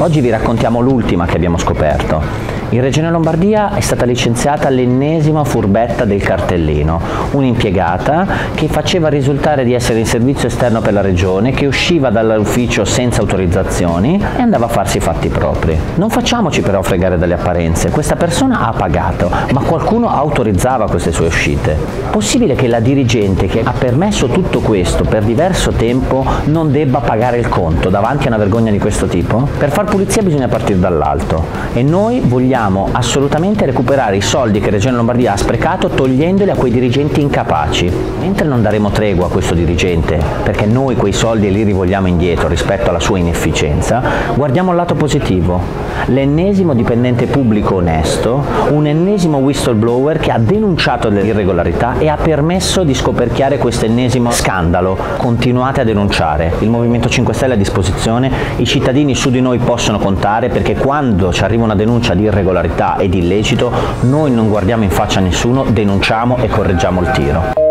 Oggi vi raccontiamo l'ultima che abbiamo scoperto. In Regione Lombardia è stata licenziata l'ennesima furbetta del cartellino, un'impiegata che faceva risultare di essere in servizio esterno per la Regione, che usciva dall'ufficio senza autorizzazioni e andava a farsi i fatti propri. Non facciamoci però fregare dalle apparenze, questa persona ha pagato, ma qualcuno autorizzava queste sue uscite. Possibile che la dirigente che ha permesso tutto questo per diverso tempo non debba pagare il conto davanti a una vergogna di questo tipo? Per far pulizia bisogna partire dall'alto e noi vogliamo vogliamo assolutamente recuperare i soldi che Regione Lombardia ha sprecato togliendoli a quei dirigenti incapaci. Mentre non daremo tregua a questo dirigente, perché noi quei soldi li rivogliamo indietro rispetto alla sua inefficienza, guardiamo il lato positivo. L'ennesimo dipendente pubblico onesto, un ennesimo whistleblower che ha denunciato le irregolarità e ha permesso di scoperchiare questo ennesimo scandalo. Continuate a denunciare, il Movimento 5 Stelle è a disposizione, i cittadini su di noi possono contare perché quando ci arriva una denuncia di irregolarità irregolarità ed illecito, noi non guardiamo in faccia a nessuno, denunciamo e correggiamo il tiro.